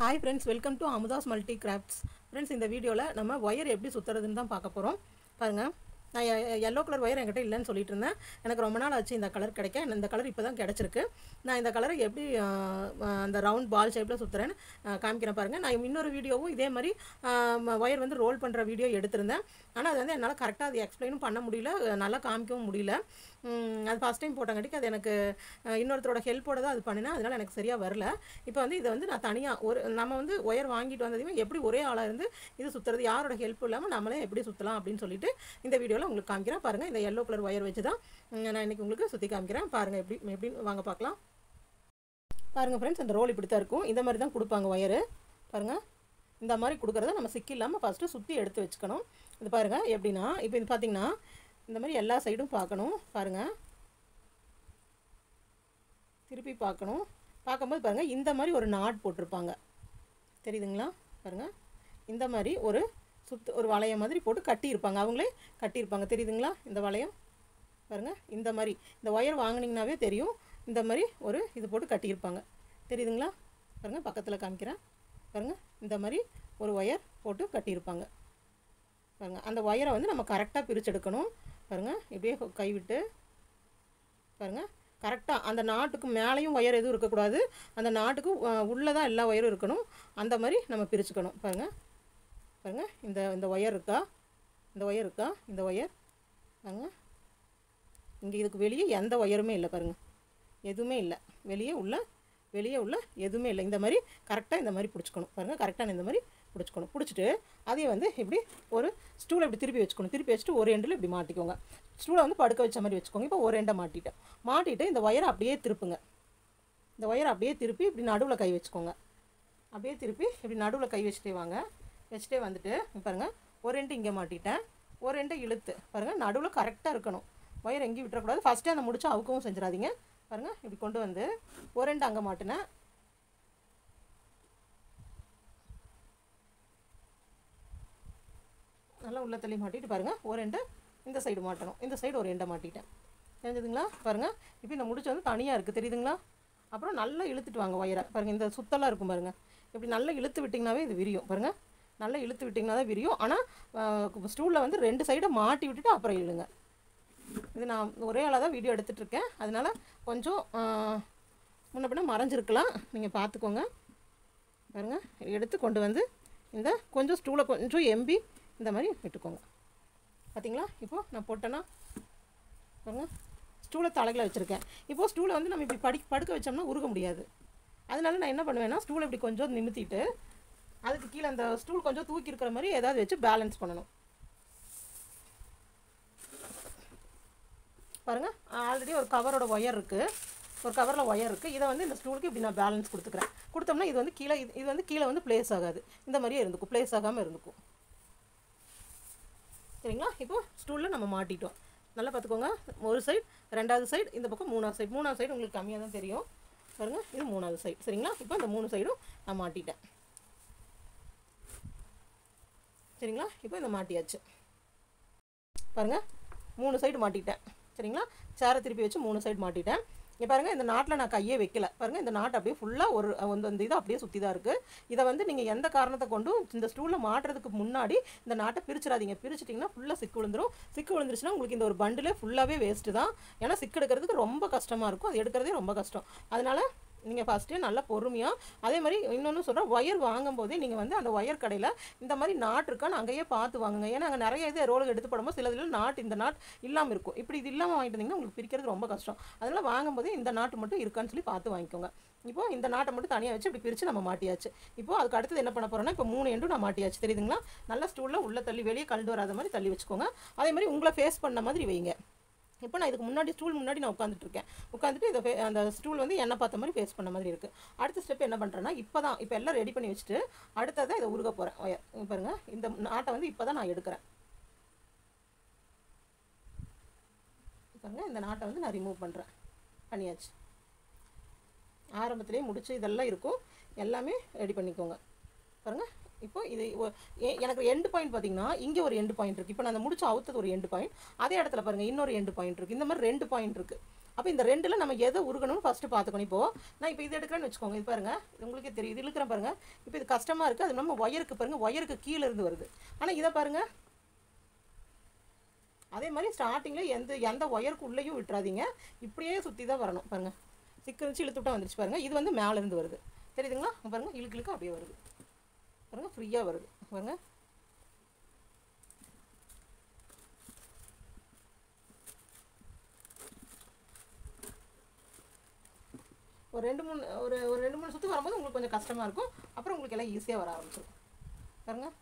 Hi friends welcome to Amutha's multi crafts friends இந்த வீடியோவில் நம்ம ஒயர் எப்படி சுற்றுறதுன்னு தான் பார்க்க போகிறோம் பாருங்கள் நான் எல்லோ கலர் ஒயர் என்கிட்ட இல்லைன்னு சொல்லிட்டு இருந்தேன். எனக்கு ரொம்ப நாள் ஆச்சு இந்த கலர் கிடைக்க. இந்த கலர் இப்போ தான் கிடச்சிருக்கு. நான் இந்த கலரை எப்படி அந்த ரவுண்ட் பால் ஷேப்பில் சுற்றுறேன்னு காமிக்கிறேன் பாருங்கள் நான் இன்னொரு வீடியோவும் இதே மாதிரி ஒயர் வந்து ரோல் பண்ணுற வீடியோ எடுத்திருந்தேன். ஆனால் அது வந்து என்னால் கரெக்டாக அது எக்ஸ்பிளைனும் பண்ண முடியல. நல்லா காமிக்கவும் முடியல. அது ஃபஸ்ட் டைம் போட்டங்காட்டிக்கு அது எனக்கு இன்னொருத்தரோட ஹெல்ப்போட தான் அது பண்ணினேன். அதனால் எனக்கு சரியாக வரல. இப்போ வந்து இதை வந்து நான் தனியாக ஒரு நம்ம வந்து ஒயர் வாங்கிட்டு வந்ததையுமே எப்படி ஒரே ஆளாக இருந்து இது சுற்றுறது யாரோட ஹெல்ப் இல்லாமல் நம்மளே எப்படி சுற்றலாம் அப்படின்னு சொல்லிட்டு இந்த வீடியோவில் உங்களுக்கு காமிக்கிறேன். பாருங்கள் இந்த எல்லோ கலர் ஒயர் வச்சு தான் நான் இன்றைக்கி உங்களுக்கு சுற்றி காமிக்கிறேன். பாருங்கள் எப்படி எப்படின்னு வாங்க பார்க்கலாம். பாருங்கள் ஃப்ரெண்ட்ஸ் அந்த ரோல் இப்படி தான் இருக்கும். இந்த மாதிரி தான் கொடுப்பாங்க ஒயரு பாருங்கள் இந்த மாதிரி கொடுக்குறத நம்ம சிக்கி இல்லாமல் ஃபஸ்ட்டு சுற்றி எடுத்து வச்சுக்கணும். இது பாருங்கள் எப்படின்னா இப்போ இது பார்த்தீங்கன்னா இந்த மாதிரி எல்லா சைடும் பார்க்கணும் பாருங்கள் திருப்பி பார்க்கணும். பார்க்கும்போது பாருங்கள் இந்த மாதிரி ஒரு நாட் போட்டிருப்பாங்க. தெரியுதுங்களா? பாருங்கள் இந்த மாதிரி ஒரு சுத்து ஒரு வளையம் மாதிரி போட்டு கட்டியிருப்பாங்க. அவங்களே கட்டியிருப்பாங்க. தெரியுதுங்களா? இந்த வளையம்? பாருங்கள் இந்த மாதிரி. இந்த ஒயர் வாங்குனீங்கனாவே தெரியும். இந்த மாதிரி ஒரு இது போட்டு கட்டியிருப்பாங்க. தெரியுதுங்களா? பாருங்கள் பக்கத்தில் காமிக்கிறேன். பாருங்கள் இந்த மாதிரி ஒரு ஒயர் போட்டு கட்டியிருப்பாங்க. பாருங்கள் அந்த ஒயரை வந்து நம்ம கரெக்டாக பிரிச்செடுக்கணும். பாருங்கள் இப்படியே கைவிட்டு பாருங்கள் கரெக்டாக அந்த நாட்டுக்கு மேலேயும் ஒயர் எதுவும் இருக்கக்கூடாது. அந்த நாட்டுக்கு உள்ளே தான் எல்லா ஒயரும் இருக்கணும். அந்த மாதிரி நம்ம பிரிச்சுக்கணும். பாருங்கள் பாருங்கள் இந்த இந்த ஒயர் இருக்கா? இந்த ஒயர் இருக்கா? இந்த ஒயர் பாருங்க இங்கே இதுக்கு வெளியே எந்த ஒயருமே இல்லை பாருங்கள் எதுவுமே இல்லை. வெளியே உள்ள வெளியே உள்ள எதுவுமே இல்லை. இந்த மாதிரி கரெக்டாக இந்த மாதிரி பிடிச்சிக்கணும். பாருங்கள் கரெக்டாக இந்த மாதிரி பிடிச்சிக்கணும். பிடிச்சிட்டு அதையும் வந்து இப்படி ஒரு ஸ்டூலை இப்படி திருப்பி வச்சுக்கணும். திருப்பி வச்சுட்டு ஒரு எண்டில் இப்படி மாட்டிக்கோங்க. ஸ்டூலை வந்து படுக்க வச்ச மாதிரி வச்சுக்கோங்க. இப்போ ஒரு எண்டை மாட்டிட்டேன். மாட்டிட்டு இந்த ஒயரை அப்படியே திருப்புங்க. இந்த ஒயரை அப்படியே திருப்பி இப்படி நடுவில் கை வச்சுக்கோங்க. அப்படியே திருப்பி இப்படி நடுவில் கை வச்சுட்டே வாங்க. வச்சுட்டே வந்துட்டு பாருங்கள் ஒரு ரெண்டு இங்கே மாட்டிட்டேன். ஒரு ரெண்டு இழுத்து பாருங்கள் நடுவில் கரெக்டாக இருக்கணும். ஒயர் எங்கேயும் விட்டுறக்கூடாது. ஃபஸ்ட்டே அந்த முடிச்சு அவுக்கவும் செஞ்சிடாதீங்க. பாருங்கள் இப்படி கொண்டு வந்து ஒரு ரெண்டு அங்கே மாட்டினேன். நல்லா உள்ள தள்ளி மாட்டிட்டு பாருங்கள் ஒரு எண்டை இந்த சைடு மாட்டணும். இந்த சைடு ஒரு எண்டை மாட்டிட்டேன். தெரிஞ்சதுங்களா? பாருங்கள் இப்போ இந்த முடிச்சு வந்து தனியாக இருக்குது தெரியுதுங்களா? அப்புறம் நல்லா இழுத்துட்டு வாங்க ஒயரை பாருங்கள் இந்த சுத்தலாம் இருக்கும் பாருங்கள் இப்படி நல்லா இழுத்து விட்டிங்கனாவே இது விரியும். பாருங்கள் நல்லா இழுத்து விட்டிங்கன்னா தான் விரியும் ஆனால் ஸ்டூலில் வந்து ரெண்டு சைடை மாட்டி விட்டுட்டு அப்புறம் இழுங்க. இது நான் ஒரே ஆளாக தான் வீடியோ எடுத்துகிட்ருக்கேன் அதனால் கொஞ்சம் முன்ன பின்ன மறைஞ்சிருக்கலாம். நீங்கள் பார்த்துக்கோங்க பாருங்கள் எடுத்து கொண்டு வந்து இந்த கொஞ்சம் ஸ்டூலை கொஞ்சம் எம்பி இந்த மாதிரி விட்டுக்கோங்க. பார்த்தீங்களா இப்போது நான் போட்டேன்னா பாருங்க ஸ்டூலை தலைகளை வச்சுருக்கேன். இப்போது ஸ்டூலை வந்து நம்ம இப்படி படி படுக்க வச்சோம்னா உருக முடியாது. அதனால நான் என்ன பண்ணுவேன்னா ஸ்டூலை இப்படி கொஞ்சம் நிமித்திட்டு அதுக்கு கீழே அந்த ஸ்டூல் கொஞ்சம் தூக்கி இருக்கிற மாதிரி ஏதாவது வச்சு பேலன்ஸ் பண்ணணும். பாருங்கள் ஆல்ரெடி ஒரு கவரோட ஒயர் இருக்குது ஒரு கவரில் ஒயர் இருக்குது இதை வந்து இந்த ஸ்டூலுக்கு இப்படி நான் பேலன்ஸ் கொடுத்துக்கிறேன். கொடுத்தோம்னா இது வந்து கீழே இது இது வந்து கீழே வந்து ப்ளேஸ் ஆகாது. இந்த மாதிரியே இருந்துக்கும். ப்ளேஸ் ஆகாமல் இருந்துக்கும். சரிங்களா? இப்போ ஸ்டூலில் நம்ம மாட்டிட்டோம். நல்லா பார்த்துக்கோங்க. ஒரு சைடு ரெண்டாவது சைடு இந்த பக்கம் மூணாவது சைடு மூணாவது சைடு உங்களுக்கு கம்மியாக தான் தெரியும். பாருங்கள் இது மூணாவது சைடு சரிங்களா? இப்போ இந்த மூணு சைடும் நான் மாட்டிட்டேன். சரிங்களா? இப்போ இந்த மாட்டியாச்சு. பாருங்கள் மூணு சைடு மாட்டிட்டேன். சரிங்களா? சேரை திருப்பி வச்சு மூணு சைடு மாட்டிட்டேன். இங்கே பாருங்கள் இந்த நாட்டில் நான் கையே வைக்கல. பாருங்கள் இந்த நாட்டு அப்படியே ஃபுல்லாக ஒரு வந்து இந்த இது அப்படியே சுற்றி தான் இருக்குது இதை வந்து நீங்கள் எந்த காரணத்தை கொண்டும் இந்த ஸ்டூலில் மாட்டுறதுக்கு முன்னாடி இந்த நாட்டை பிரிச்சிடாதீங்க. பிரிச்சிட்டிங்கன்னா ஃபுல்லாக சிக்கு விழுந்துரும். சிக்கு விழுந்துருச்சுன்னா உங்களுக்கு இந்த ஒரு பண்டிலே ஃபுல்லாகவே வேஸ்ட்டு தான். ஏன்னா சிக்கு எடுக்கிறதுக்கு ரொம்ப கஷ்டமாக இருக்கும். அது எடுக்கிறதே ரொம்ப கஷ்டம். அதனால் நீங்கள் ஃபஸ்ட்டு நல்லா பொறுமையாக அதே மாதிரி இன்னொன்று சொல்கிறேன் ஒயர் வாங்கும்போதே நீங்கள் வந்து அந்த ஒயர் கடையில் இந்த மாதிரி நாட் இருக்கான்னு அங்கேயே பார்த்து வாங்குங்க. ஏன்னா அங்கே நிறைய இது ரோலுக்கு எடுத்து போடும்போது சில இதில் நாட் இந்த நாட் இல்லாமல் இருக்கும். இப்படி இது இல்லாமல் வாங்கிட்டு வந்தீங்கன்னா உங்களுக்கு பிரிக்கிறது ரொம்ப கஷ்டம். அதனால் வாங்கும்போதே இந்த நாட்டு மட்டும் இருக்கான்னு சொல்லி பார்த்து வாங்கிக்கோங்க. இப்போ இந்த நாட்டை மட்டும் தனியாக வச்சு இப்படி பிரித்து நம்ம மாட்டியாச்சு. இப்போ அதுக்கு அடுத்தது என்ன பண்ண போகிறோம்னா இப்போ மூணு எண்டும் நான் மாட்டியாச்சு. தெரியுதுங்களா? நல்ல ஸ்டூலில் உள்ளே தள்ளி வெளியே கலந்து வராத மாதிரி தள்ளி வச்சுக்கோங்க. அதே மாதிரி உங்களை ஃபேஸ் பண்ண மாதிரி வைங்க. இப்போ நான் இதுக்கு முன்னாடி ஸ்டூல் முன்னாடி நான் உட்காந்துட்டு இருக்கேன். உட்காந்துட்டு இதை ஃபே- அந்த ஸ்டூல் வந்து எண்ணெய் பார்த்த மாதிரி ஃபேஸ் பண்ண மாதிரி இருக்குது அடுத்த ஸ்டெப் என்ன பண்ணுறேன்னா இப்போ தான் இப்போ எல்லாம் ரெடி பண்ணி வச்சுட்டு அடுத்ததான் இதை உருக போகிறேன் பாருங்கள் இந்த நாட்டை வந்து இப்போ தான் நான் எடுக்கிறேன். பாருங்கள் இந்த நாட்டை வந்து நான் ரிமூவ் பண்ணுறேன் பண்ணியாச்சு. ஆரம்பத்துலேயே முடிச்சு இதெல்லாம் இருக்கும். எல்லாமே ரெடி பண்ணிக்கோங்க. பாருங்கள் இப்போ இது எனக்கு எண்டு பாயிண்ட் பார்த்தீங்கன்னா இங்கே ஒரு எண்டு பாயிண்ட் இருக்குது இப்போ நான் அந்த முடிச்சு அவுத்தது ஒரு எண்டு பாயிண்ட் அதே இடத்துல பாருங்கள் இன்னொரு எண்டு பாயிண்ட் இருக்குது இந்த மாதிரி ரெண்டு பாயிண்ட் இருக்குது அப்போ இந்த ரெண்டில் நம்ம எதை உருகணும்னு ஃபஸ்ட்டு பார்த்துக்கணும் இப்போது நான் இப்போ இது எடுக்கிறேன்னு வச்சுக்கோங்க. இது பாருங்கள் இது உங்களுக்கே தெரியும் இது இழுக்கிறேன் பாருங்கள் இப்போ இது கஷ்டமாக இருக்குது அது நம்ம ஒயருக்கு பாருங்கள் ஒயருக்கு கீழே இருந்து வருது. ஆனால் இதை பாருங்கள் அதே மாதிரி ஸ்டார்டிங்கில் எந்த எந்த ஒயருக்கு உள்ளேயும் விட்டுறாதீங்க. இப்படியே சுற்றி தான் வரணும். பாருங்கள் சிக்கு இழுத்து விட்டா வந்துருச்சு பாருங்கள் இது வந்து மேலேருந்து வருது. தெரியுதுங்களா? பாருங்கள் இழுக்கு இழுக்கு அப்படியே வருது. பாருங்கள் ஃப்ரீயாக வருது. பாருங்கள் ஒரு ரெண்டு மூணு ஒரு ஒரு ரெண்டு மூணு சுற்று வரும்போது உங்களுக்கு கொஞ்சம் கஷ்டமாக இருக்கும். அப்புறம் உங்களுக்கு எல்லாம் ஈஸியாக வர ஆரம்பிச்சிடும் பாருங்கள்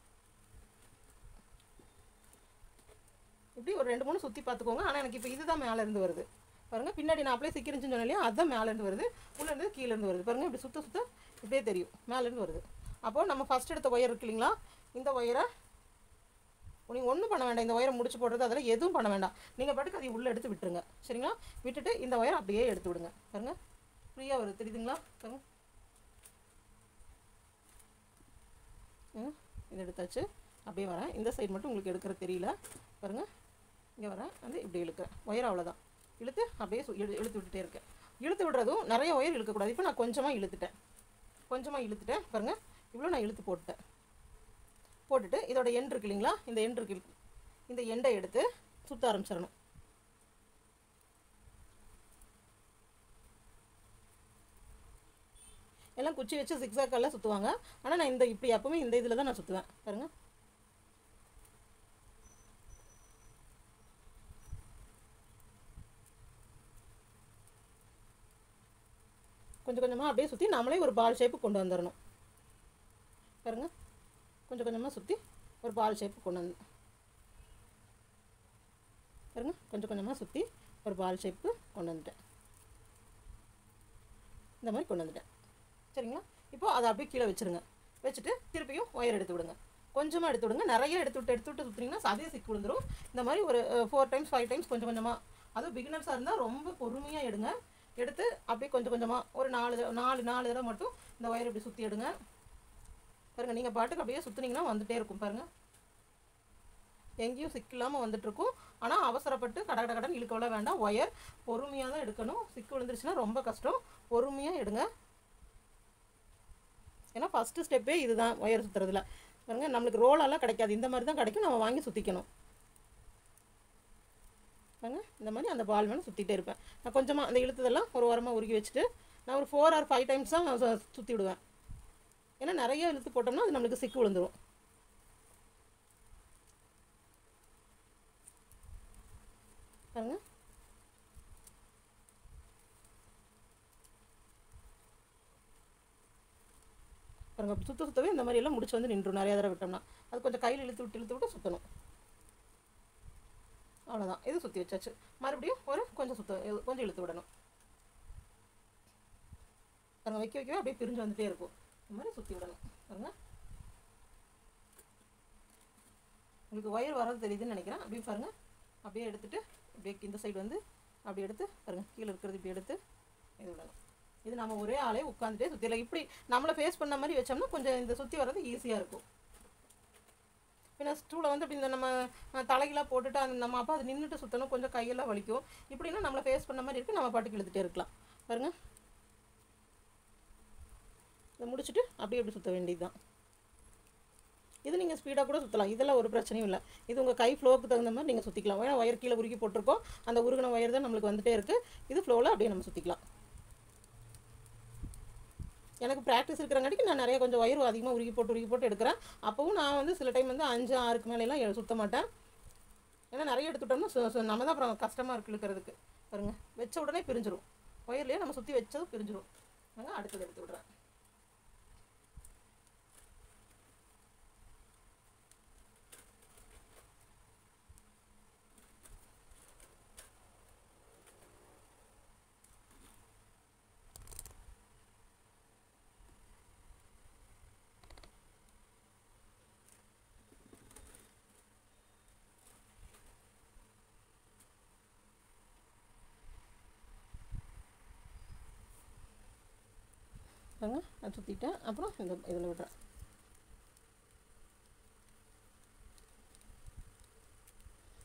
இப்படி ஒரு ரெண்டு மூணு சுற்றி பார்த்துக்கோங்க. ஆனால் எனக்கு இப்போ இதுதான் மேலேருந்து வருது. பாருங்கள் பின்னாடி நான் அப்படியே சிக்கிருந்துச்சுன்னு சொன்னாலையும் அதுதான் மேலேருந்து வருது. உள்ளேருந்து கீழேருந்து வருது. பாருங்கள் இப்படி சுத்த சுத்த இப்படியே தெரியும். மேலேருந்து வருது. அப்போது நம்ம ஃபஸ்ட் எடுத்த ஒயர் இருக்கு இல்லைங்களா? இந்த ஒயரை நீங்கள் ஒன்றும் பண்ண வேண்டாம். இந்த ஒயரை முடிச்சு போடுறது அதில் எதுவும் பண்ண வேண்டாம். நீங்கள் பாட்டுக்கு அதை உள்ளே எடுத்து விட்டுருங்க. சரிங்களா? விட்டுட்டு இந்த ஒயரை அப்படியே எடுத்து விடுங்க. பாருங்கள் ஃப்ரீயாக வருது. தெரியுதுங்களா? பாருங்க. ம், இது எடுத்தாச்சு. அப்படியே வரேன். இந்த சைடு மட்டும் உங்களுக்கு எடுக்கிற தெரியல. பாருங்கள் இங்கே வரேன். வந்து இப்படி இழுக்கிறேன். ஒயர் அவ்வளோதான் இழுத்து அப்படியே சு- இழு இழுத்து விட்டுட்டே இருக்கேன். இழுத்து விடுறதும் நிறைய ஒயர் இழுக்கக்கூடாது. இப்போ நான் கொஞ்சமாக இழுத்துட்டேன். கொஞ்சமாக இழுத்துட்டேன். பாருங்கள் இவ்வளோ நான் இழுத்து போட்டுட்டேன். போட்டுட்டு இதோட எண்ட் இருக்கு இல்லைங்களா? இந்த எண்ட் இருக்கு. இந்த எண்டை எடுத்து சுற்ற ஆரம்பிச்சிடணும். எல்லாம் குச்சி வச்சு சிக்ஸாக்கெல்லாம் சுற்றுவாங்க ஆனால் நான் இந்த இப்படி அப்பவுமே இந்த இதில் தான் நான் சுற்றுவேன் பாருங்கள் கொஞ்சம் கொஞ்சமாக அப்படியே சுற்றி நம்மளே ஒரு பால் ஷேப்பு கொண்டு வந்துடணும். பாருங்கள் கொஞ்சம் கொஞ்சமாக சுற்றி ஒரு பால் ஷேப்பு கொண்டு வந்து. பாருங்கள் கொஞ்சம் கொஞ்சமாக சுற்றி ஒரு பால் ஷேப்பு கொண்டு வந்துட்டேன். இந்த மாதிரி கொண்டு வந்துட்டேன். சரிங்களா? இப்போ அதை அப்படியே கீழே வச்சுருங்க. வச்சுட்டு திருப்பியும் ஒயர் எடுத்து விடுங்க. கொஞ்சமாக எடுத்து விடுங்க. நிறைய எடுத்து விட்டு எடுத்து விட்டு சுற்றிங்கன்னா அதே சிக்கு விழுந்துடும் இந்த மாதிரி ஒரு ஃபோர் டைம்ஸ் ஃபைவ் டைம்ஸ் கொஞ்சம் கொஞ்சமாக அதுவும் பிகினர்ஸாக இருந்தால் ரொம்ப பொறுமையாக எடுங்க. எடுத்து அப்படியே கொஞ்சம் கொஞ்சமாக ஒரு நாலு நாலு நாலு தடவை மட்டும் இந்த ஒயர் இப்படி சுற்றி எடுங்க. பாருங்கள் நீங்கள் பாட்டுக்கு அப்படியே சுற்றுனீங்கன்னா வந்துகிட்டே இருக்கும் பாருங்கள் எங்கேயும் சிக்கில்லாமல் வந்துட்டுருக்கும் ஆனால் அவசரப்பட்டு கட கட கடன் இழுக்கவெல்லாம் வேண்டாம். ஒயர் பொறுமையாக தான் எடுக்கணும். சிக்கு விழுந்துருச்சுன்னா ரொம்ப கஷ்டம். பொறுமையாக எடுங்க. ஏன்னா ஃபஸ்ட்டு ஸ்டெப்பே இதுதான் ஒயர் சுற்றுறதுல பாருங்க நம்மளுக்கு ரோலெல்லாம் கிடைக்காது. இந்த மாதிரி தான் கிடைக்கும். நம்ம வாங்கி சுற்றிக்கணும் பாருங்க இந்த மாதிரி அந்த பால் மேலே சுற்றிட்டே இருப்பேன். நான் கொஞ்சமாக அந்த இழுத்ததெல்லாம் ஒரு ஓரமாக உருகி வச்சுட்டு நான் ஒரு ஃபோர் ஆர் ஃபைவ் டைம்ஸ் தான் சுற்றி விடுவேன். ஏன்னா நிறைய இழுத்து போட்டோம்னா அது நம்மளுக்கு சிக்கு விழுந்துடும் பாருங்க. பாருங்க அப்படி சுத்த சுத்தவே இந்த மாதிரி எல்லாம் முடிச்சு வந்து நின்றும் நிறைய தடவை விட்டோம்னா. அது கொஞ்சம் கையில் இழுத்து விட்டு இழுத்து விட்டு சுற்றணும் அவ்வளோதான் இது சுற்றி வச்சாச்சு. மறுபடியும் ஒரு கொஞ்சம் சுத்த கொஞ்சம் இழுத்து விடணும். பாருங்க வைக்க வைக்கவே அப்படியே பிரிஞ்சு வந்துகிட்டே இருக்கும். இந்த மாதிரி சுற்றி விடணும். பாருங்க உங்களுக்கு ஒயர் வர்றது தெரியுதுன்னு நினைக்கிறேன். அப்படியே பாருங்க. அப்படியே எடுத்துகிட்டு அப்படியே இந்த சைடு வந்து அப்படி எடுத்து பாருங்க. கீழே இருக்கிறது இப்படி எடுத்து இது விடணும். இது நம்ம ஒரே ஆளே உட்காந்துட்டே சுற்றிடலாம் இப்படி நம்மளை ஃபேஸ் பண்ண மாதிரி வச்சோம்னா கொஞ்சம் இந்த சுற்றி வர்றது ஈஸியாக இருக்கும். பின்ன ஸ்டூலை வந்து இப்படி இந்த நம்ம தலைகளாக போட்டுட்டு அந்த நம்ம அப்போ அது நின்றுட்டு சுற்றணும் கொஞ்சம் கையெல்லாம் வலிக்கும். இப்படின்னா நம்மளை ஃபேஸ் பண்ண மாதிரி இருக்குது நம்ம பாட்டுக்கு எழுதிட்டே இருக்கலாம். பாருங்கள் இதை முடிச்சுட்டு அப்படியே அப்படி சுற்ற வேண்டியதுதான். இது நீங்கள் ஸ்பீடாக கூட சுற்றலாம் இதெல்லாம் ஒரு பிரச்சனையும் இல்லை. இது உங்கள் கை ஃப்ளோவுக்கு தகுந்த மாதிரி நீங்கள் சுற்றிக்கலாம் ஏன்னா ஒயர் கீழே உருக்கி போட்டிருக்கோம். அந்த உருகின ஒயர் தான் நம்மளுக்கு வந்துகிட்டே இருக்குது இது ஃப்ளோவில் அப்படியே நம்ம சுற்றிக்கலாம் எனக்கு ப்ராக்டிஸ் இருக்கிறங்காட்டிக்கு நான் நிறைய கொஞ்சம் ஒயர் அதிகமாக உருகி போட்டு உருகி போட்டு எடுக்கிறேன். அப்போவும் நான் வந்து சில டைம் வந்து அஞ்சு ஆறுக்கு மேலேலாம் சுற்ற சுத்த மாட்டேன். ஏன்னா நிறைய எடுத்துட்டோம்னா நம்ம தான் அப்புறம் கஷ்டமாக இருக்கு இழுக்கிறதுக்கு. பாருங்கள் வச்ச உடனே பிரிஞ்சிடும் ஒயர்லேயே நம்ம சுற்றி வச்சதும் பிரிஞ்சிடும் நாங்கள் அடுத்தது எடுத்து விட்றேன். பாருங்க. நான் சுற்றிட்டேன் அப்புறம் இந்த இதில் விடுறேன்.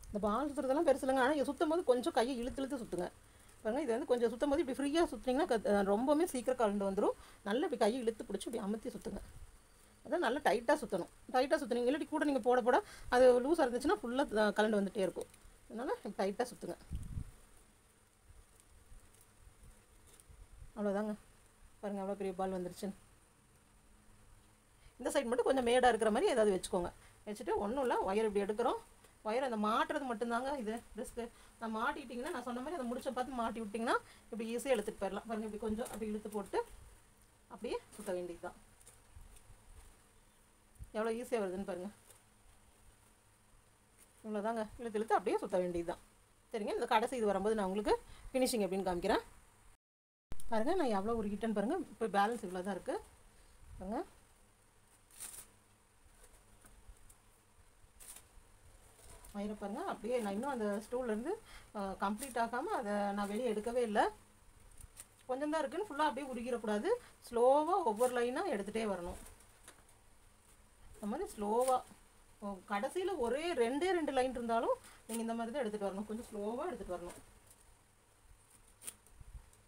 இந்த பால் சுற்றுறதெல்லாம் பெருசு இல்லைங்க. ஆனால் சுற்றும் போது கொஞ்சம் கையை இழுத்து இழுத்து சுற்றுங்க பாருங்க இது வந்து கொஞ்சம் சுற்றும் போது இப்படி ஃப்ரீயாக சுற்றிங்கன்னா ரொம்பவுமே சீக்கிரம் கலந்து வந்துடும் நல்லா இப்படி கையை இழுத்து பிடிச்சி இப்படி அமுத்தி சுற்றுங்க அதான் நல்லா டைட்டாக சுற்றணும் டைட்டாக சுற்றுனீங்க இல்லாட்டி கூட நீங்கள் போட போட அது லூஸாக இருந்துச்சுன்னா ஃபுல்லாக கலண்டு வந்துகிட்டே இருக்கும். அதனால் டைட்டாக சுற்றுங்க அவ்வளோதாங்க பாருங்கள் எவ்வளோ பெரிய பால் வந்துருச்சுன்னு. இந்த சைடு மட்டும் கொஞ்சம் மேடாக இருக்கிற மாதிரி ஏதாவது வச்சுக்கோங்க. வச்சுட்டு ஒன்றும் இல்லை ஒயர் இப்படி எடுக்கிறோம். ஒயர் அந்த மாட்டுறது மட்டும்தாங்க இது ரிஸ்க்கு நான் மாட்டிட்டிங்கன்னா நான் சொன்ன மாதிரி அதை முடிச்ச பார்த்து மாட்டி விட்டிங்கன்னா இப்படி ஈஸியாக இழுத்துட்டு போயிடலாம். பாருங்க இப்படி கொஞ்சம் அப்படி இழுத்து போட்டு அப்படியே சுற்ற வேண்டியது தான் எவ்வளோ ஈஸியாக வருதுன்னு பாருங்கள் இவ்வளோதாங்க இழுத்து இழுத்து அப்படியே சுற்ற வேண்டியது தான் சரிங்க இந்த கடைசி இது வரும்போது நான் உங்களுக்கு ஃபினிஷிங் எப்படின்னு காமிக்கிறேன். பாருங்கள் நான் எவ்வளோ உருகிட்டேன்னு பாருங்கள் இப்போ பேலன்ஸ் இவ்வளோ தான் இருக்குது பாருங்கள் மயிரை பாருங்கள் அப்படியே நான் இன்னும் அந்த ஸ்டூல்லேருந்து கம்ப்ளீட் ஆகாமல் அதை நான் வெளியே எடுக்கவே இல்லை. கொஞ்சம் தான் இருக்குன்னு ஃபுல்லாக அப்படியே உருகிடக்கூடாது. ஸ்லோவாக ஒவ்வொரு லைனாக எடுத்துகிட்டே வரணும். இந்த மாதிரி ஸ்லோவாக கடைசியில் ஒரே ரெண்டே ரெண்டு லைன் இருந்தாலும் நீங்கள் இந்த மாதிரி தான் எடுத்துகிட்டு வரணும். கொஞ்சம் ஸ்லோவாக எடுத்துகிட்டு வரணும்.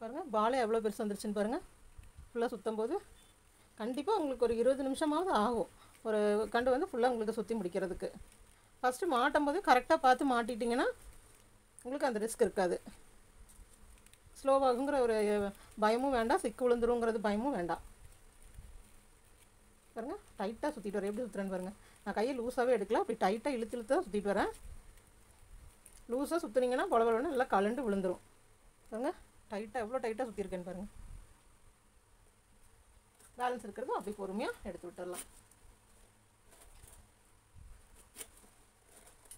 பாருங்கள் பாலை எவ்வளோ பெருசு வந்துருச்சுன்னு பாருங்கள் ஃபுல்லாக சுற்றும் போது கண்டிப்பாக உங்களுக்கு ஒரு இருபது நிமிஷமாவது ஆகும். ஒரு கண்டு வந்து ஃபுல்லாக உங்களுக்கு சுற்றி முடிக்கிறதுக்கு. ஃபஸ்ட்டு மாட்டும் போது கரெக்டாக பார்த்து மாட்டிட்டிங்கன்னா உங்களுக்கு அந்த ரிஸ்க் இருக்காது. ஸ்லோவாகுங்கிற ஒரு பயமும் வேண்டாம் சிக்கு விழுந்துருங்கிறது பயமும் வேண்டாம். பாருங்க டைட்டாக சுற்றிட்டு வரேன் எப்படி சுற்றுறேன்னு பாருங்கள் நான் கையை லூஸாகவே எடுக்கல அப்படி டைட்டாக இழுத்து இழுத்து தான் சுற்றிட்டு வரேன். லூஸாக சுற்றுனீங்கன்னா பொல நல்லா கலண்டு விழுந்துரும். பாருங்கள் டைட்டாக எவ்வளோ டைட்டாக சுற்றிருக்கேன்னு பாருங்கள் பேலன்ஸ் இருக்கிறதும் அப்படி பொறுமையாக எடுத்து விட்டுடலாம்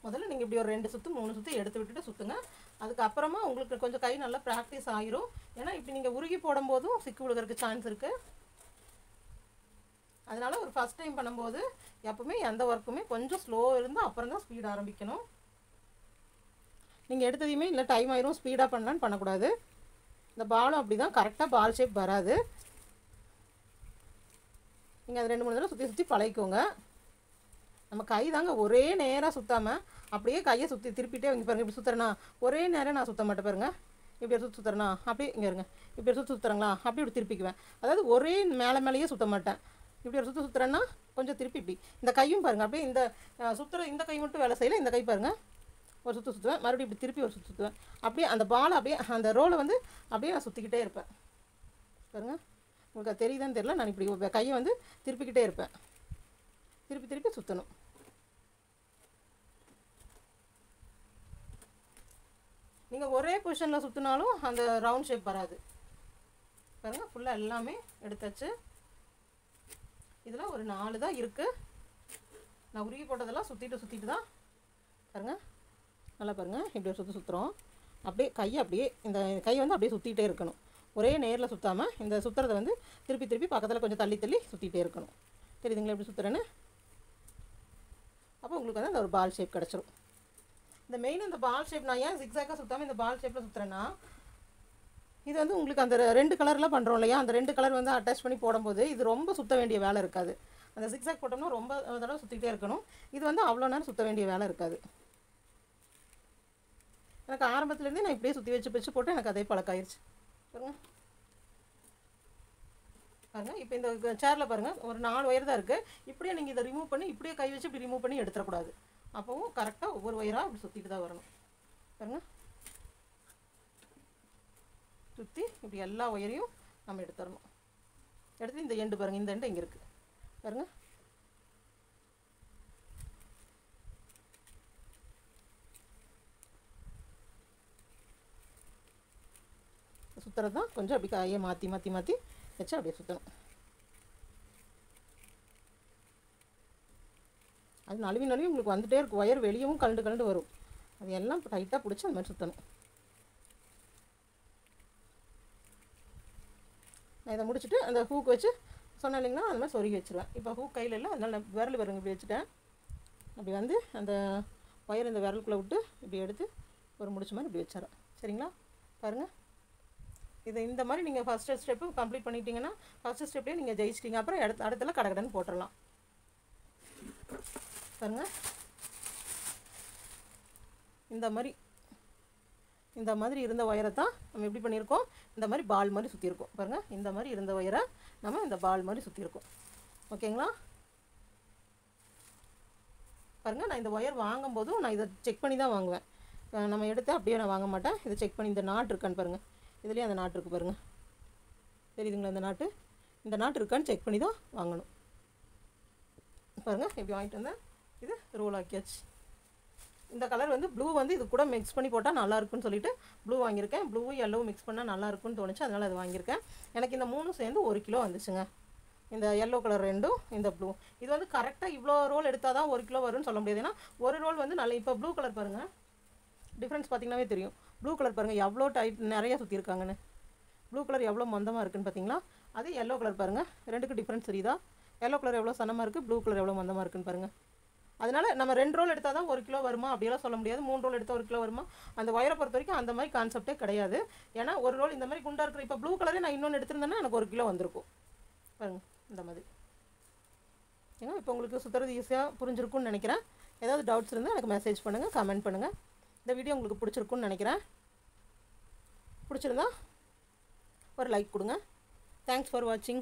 முதல்ல நீங்கள் இப்படி ஒரு ரெண்டு சுற்று மூணு சுற்று எடுத்து விட்டுட்டு சுற்றுங்க அதுக்கப்புறமா உங்களுக்கு கொஞ்சம் கை நல்லா ப்ராக்டிஸ் ஆயிரும். ஏன்னா இப்படி நீங்கள் உருகி போடும்போதும் சிக்கு விழுகிறதுக்கு சான்ஸ் இருக்குது அதனால் ஒரு ஃபஸ்ட் டைம் பண்ணும்போது எப்பவுமே எந்த ஒர்க்குமே கொஞ்சம் ஸ்லோ இருந்தால் அப்புறம் தான் ஸ்பீட் ஆரம்பிக்கணும். நீங்கள் எடுத்ததையுமே இல்லை டைம் ஆயிரும் ஸ்பீடாக பண்ணலான்னு பண்ணக்கூடாது. இந்த பாலும் அப்படி தான் கரெக்டாக பால் ஷேப் வராது. நீங்கள் அது ரெண்டு மூணு தடவை சுற்றி சுற்றி பழகிக்கோங்க. நம்ம கை தாங்க ஒரே நேராக சுற்றாமல் அப்படியே கையை சுற்றி திருப்பிட்டே இங்கே பாருங்க இப்படி சுற்றுறேனா ஒரே நேரம் நான் சுற்ற மாட்டேன் பாருங்க. இப்படி சுற்றி சுற்றுறேனா அப்படியே இங்கே இருங்க. இப்படி சுற்றி சுற்றுறங்களா அப்படி இப்படி திருப்பிக்குவேன். அதாவது ஒரே மேலே மேலேயே சுற்ற மாட்டேன். இப்படி ஒரு சுற்று சுற்றுறேன்னா கொஞ்சம் திருப்பி இப்படி. இந்த கையும் பாருங்கள் அப்படியே இந்த சுற்றுற இந்த கை மட்டும் வேலை செய்யலை இந்த கை பாருங்கள் ஒரு சுற்று சுற்றுவேன் மறுபடியும் இப்படி திருப்பி ஒரு சுற்று சுற்றுவேன் அப்படியே அந்த பாலை அப்படியே அந்த ரோலை வந்து அப்படியே நான் சுற்றிக்கிட்டே இருப்பேன். பாருங்கள் உங்களுக்கு அது தெரியுதான்னு தெரியல. நான் இப்படி கையை வந்து திருப்பிக்கிட்டே இருப்பேன். திருப்பி திருப்பி சுற்றணும் நீங்கள் ஒரே பொசிஷனில் சுற்றினாலும் அந்த ரவுண்ட் ஷேப் வராது. பாருங்கள் ஃபுல்லாக எல்லாமே எடுத்தாச்சு. இதில் ஒரு நாலு தான் இருக்குது நான் உருகி போட்டதெல்லாம் சுற்றிட்டு சுற்றிட்டு தான். பாருங்கள் நல்லா பாருங்கள் இப்படி ஒரு சுற்று சுற்றுறோம் அப்படியே கையை அப்படியே இந்த கை வந்து அப்படியே சுற்றிட்டே இருக்கணும். ஒரே நேரில் சுற்றாமல் இந்த சுற்றுறதை வந்து திருப்பி திருப்பி பக்கத்தில் கொஞ்சம் தள்ளி தள்ளி சுற்றிட்டே இருக்கணும். தெரியுதுங்களா எப்படி சுற்றுறேன்னு அப்போ உங்களுக்கு வந்து அந்த ஒரு பால் ஷேப் கிடச்சிரும். இந்த மெயின் அந்த பால் ஷேப் நான் ஏன் சிக்ஸாக்காக சுற்றாமல் இந்த பால் ஷேப்பில் சுற்றுறேன்னா இது வந்து உங்களுக்கு அந்த ரெண்டு கலர்லாம் பண்ணுறோம் இல்லையா? அந்த ரெண்டு கலர் வந்து அட்டாச் பண்ணி போடும்போது இது ரொம்ப சுற்ற வேண்டிய வேலை இருக்காது. அந்த சிக்ஸாக் போட்டோம்னா ரொம்ப தடவை சுற்றிக்கிட்டே இருக்கணும். இது வந்து அவ்வளோ நேரம் சுற்ற வேண்டிய வேலை இருக்காது. எனக்கு ஆரம்பத்துலேருந்தே நான் இப்படியே சுற்றி வச்சு வச்சு போட்டு எனக்கு அதே பழக்காயிருச்சு. பாருங்க. பாருங்க இப்போ இந்த சேரில் பாருங்கள் ஒரு நாலு ஒயர் தான் இருக்குது இப்படியே நீங்கள் இதை ரிமூவ் பண்ணி இப்படியே கை வச்சு இப்படி ரிமூவ் பண்ணி எடுத்துடக்கூடாது. அப்போவும் கரெக்டாக ஒவ்வொரு ஒயராக இப்படி சுற்றிட்டு தான் வரணும். பாருங்க. சுற்றி இப்படி எல்லா ஒயரையும் நம்ம எடுத்துடணும். எடுத்து இந்த எண்டு பாருங்கள் இந்த எண்டு இங்கே இருக்குது பாருங்கள் சுற்றுறது தான் கொஞ்சம் அப்படி காயை மாற்றி மாற்றி மாற்றி வச்சு அப்படியே சுற்றணும் அது நழுவி நழுவி உங்களுக்கு வந்துட்டே இருக்கும். ஒயர் வெளியவும் கலண்டு கலண்டு வரும். அது எல்லாம் டைட்டாக பிடிச்சி அந்த மாதிரி சுற்றணும் நான் இதை முடிச்சுட்டு அந்த ஹூக் வச்சு சொன்னேன் இல்லைங்களா? அந்த மாதிரி சொருகி வச்சுருவேன். இப்போ ஹூக் கையில் இல்லை. அதனால் நான் விரல் வருங்க இப்படி வச்சுட்டேன். அப்படி வந்து அந்த ஒயர் இந்த விரலுக்குள்ளே விட்டு இப்படி எடுத்து ஒரு முடிச்ச மாதிரி இப்படி வச்சிடறேன். சரிங்களா? பாருங்கள் இது இந்த மாதிரி நீங்கள் ஃபஸ்ட்டு ஸ்டெப்பு கம்ப்ளீட் பண்ணிட்டீங்கன்னா ஃபஸ்ட்டு ஸ்டெப்லேயே நீங்கள் ஜெயிச்சிட்டிங்க. அப்புறம் அடுத்த அடுத்தல கடகடன்னு போட்டுடலாம் பாருங்க. இந்த மாதிரி இந்த மாதிரி இருந்த ஒயரை தான் நம்ம எப்படி பண்ணியிருக்கோம்? இந்த மாதிரி பால் மாதிரி சுற்றியிருக்கோம் பாருங்கள் இந்த மாதிரி இருந்த ஒயரை நம்ம இந்த பால் மாதிரி சுற்றியிருக்கோம் ஓகேங்களா? பாருங்கள் நான் இந்த ஒயர் வாங்கும்போதும் நான் இதை செக் பண்ணி தான் வாங்குவேன். நம்ம எடுத்து அப்படியே நான் வாங்க மாட்டேன். இதை செக் பண்ணி இந்த நாட்டு இருக்கான்னு பாருங்கள் இதுலேயும் அந்த நாட்டு இருக்குது பாருங்கள் தெரியுதுங்களா இந்த நாட்டு? இந்த நாட்டு இருக்கான்னு செக் பண்ணி தான் வாங்கணும். பாருங்கள் இப்படி வாங்கிட்டு வந்தேன் இது ரோல் ஆக்கியாச்சு. இந்த கலர் வந்து ப்ளூ வந்து இது கூட மிக்ஸ் பண்ணி போட்டால் நல்லாயிருக்குன்னு சொல்லிட்டு ப்ளூ வாங்கியிருக்கேன். ப்ளூ எல்லோ மிக்ஸ் பண்ணால் நல்லா இருக்கும்னு தோணுச்சு அதனால் அது வாங்கியிருக்கேன். எனக்கு இந்த மூணும் சேர்ந்து ஒரு கிலோ வந்துச்சுங்க. இந்த எல்லோ கலர் ரெண்டும் இந்த ப்ளூ இது வந்து கரெக்டாக இவ்வளோ ரோல் எடுத்தால் தான் ஒரு கிலோ வரும்னு சொல்ல முடியாது. ஏன்னா ஒரு ரோல் வந்து நல்ல இப்போ ப்ளூ கலர் பாருங்கள் டிஃப்ரென்ஸ் பார்த்திங்கனாவே தெரியும். ப்ளூ கலர் பாருங்கள் எவ்வளோ டைட் நிறைய சுற்றிருக்காங்கன்னு ப்ளூ கலர் எவ்வளோ மந்தமாக இருக்குன்னு பார்த்தீங்களா அது எல்லோ கலர் பாருங்கள் ரெண்டுக்கு டிஃப்ரென்ஸ் தெரியுதா? எல்லோ கலர் எவ்வளோ சனமாக இருக்குது ப்ளூ கலர் எவ்வளோ மந்தமாக இருக்குன்னு பாருங்கள் அதனால் நம்ம ரெண்டு ரோல் எடுத்தால் தான் ஒரு கிலோ வருமா அப்படியெல்லாம் சொல்ல முடியாது. மூணு ரோல் எடுத்தால் ஒரு கிலோ வருமா? அந்த ஒயரை பொறுத்த வரைக்கும் அந்த மாதிரி கான்செப்டே கிடையாது. ஏன்னா ஒரு ரோல் இந்த மாதிரி குண்டாக இருக்கிற இப்போ ப்ளூ கலரே நான் இன்னொன்று எடுத்திருந்தேன்னா எனக்கு ஒரு கிலோ வந்திருக்கும். பாருங்க இந்த மாதிரி. ஏன்னா இப்போ உங்களுக்கு சுற்றுறது ஈஸியாக புரிஞ்சிருக்கும்னு நினைக்கிறேன். ஏதாவது டவுட்ஸ் இருந்தால் எனக்கு மெசேஜ் பண்ணுங்கள் கமெண்ட் பண்ணுங்கள் இந்த வீடியோ உங்களுக்கு பிடிச்சிருக்குன்னு நினைக்கிறேன். பிடிச்சிருந்தா ஒரு லைக் கொடுங்க. தேங்க்ஸ் ஃபார் வாட்சிங்